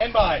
Stand by.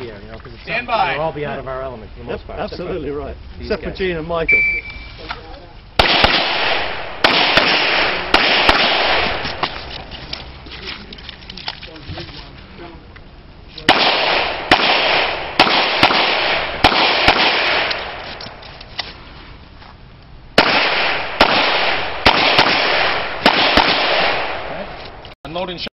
idea, you know, because Stand by. we'll all be out of our element for the most Yep, part. except absolutely right. these Except for guys. Gene and Michael. Unloading shot.